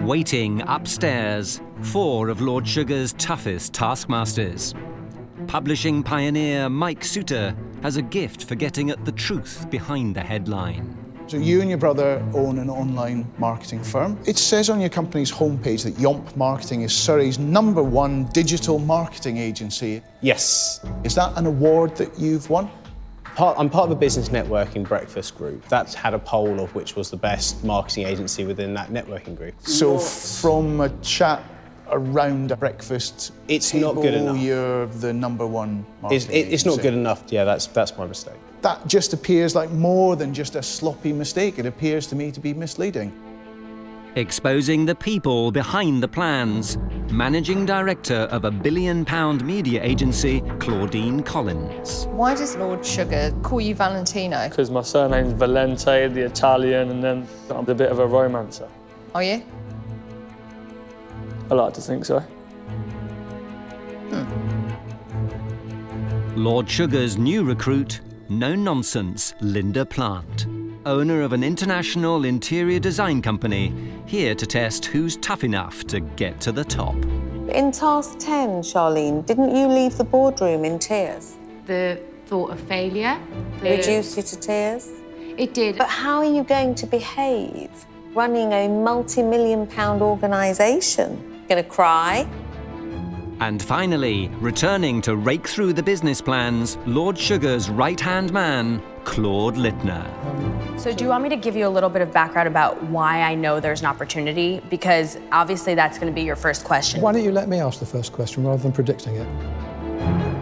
Waiting upstairs, four of Lord Sugar's toughest taskmasters. Publishing pioneer Mike Soutar has a gift for getting at the truth behind the headline. So you and your brother own an online marketing firm. It says on your company's homepage that Yomp Marketing is Surrey's number one digital marketing agency. Yes. Is that an award that you've won? Part, I'm part of a business networking breakfast group. That's had a poll of which was the best marketing agency within that networking group. So from a chat around a breakfast It's table, not good enough. you're the number one It's, it, it's not good enough. Yeah, that's, that's my mistake. That just appears like more than just a sloppy mistake. It appears to me to be misleading. Exposing the people behind the plans. Managing director of a billion pound media agency, Claudine Collins. Why does Lord Sugar call you Valentino? Because my surname's Valente, the Italian, and then I'm a bit of a romancer. Are you? I like to think so. Lord Sugar's new recruit, no nonsense Linda Plant, owner of an international interior design company, here to test who's tough enough to get to the top. In task 10, Charlene, didn't you leave the boardroom in tears? the thought of failure. the- Reduced you to tears? It did. But how are you going to behave running a multi million pound organisation? Gonna cry? And finally, returning to rake through the business plans, Lord Sugar's right hand man, Claude Littner. So, do you want me to give you a little bit of background about why I know there's an opportunity? Because obviously, that's going to be your first question. Why don't you let me ask the first question rather than predicting it?